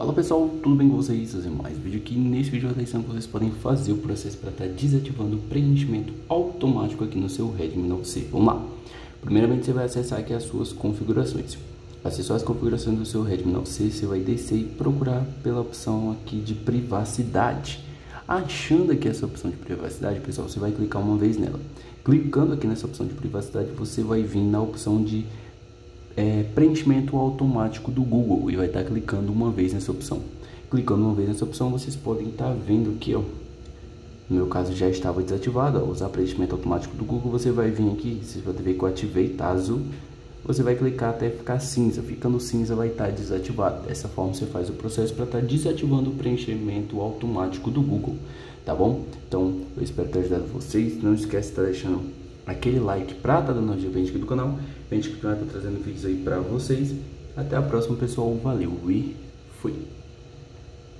Fala pessoal, tudo bem com vocês? Fazer mais vídeo aqui. Nesse vídeo eu vou ensinando que vocês podem fazer o processo para estar desativando o preenchimento automático aqui no seu Redmi Note C. Vamos lá! Primeiramente você vai acessar aqui as suas configurações. Acessou as configurações do seu Redmi Note C, você vai descer e procurar pela opção aqui de privacidade. Achando aqui essa opção de privacidade, pessoal, você vai clicar uma vez nela. Clicando aqui nessa opção de privacidade, você vai vir na opção de é, preenchimento automático do Google e vai estar tá clicando uma vez nessa opção. Clicando uma vez nessa opção, vocês podem estar tá vendo aqui, ó. No meu caso já estava desativado, ó, usar preenchimento automático do Google, você vai vir aqui, vocês vão ver que eu ativei, tá azul. Você vai clicar até ficar cinza, ficando cinza vai estar tá desativado. Dessa forma você faz o processo para estar tá desativando o preenchimento automático do Google, tá bom? Então, eu espero ter ajudado vocês. Não esquece de estar deixando aquele like para tá dando ajuda gente aqui do canal, pra que continuar tá trazendo vídeos aí pra vocês. Até a próxima, pessoal. Valeu e fui!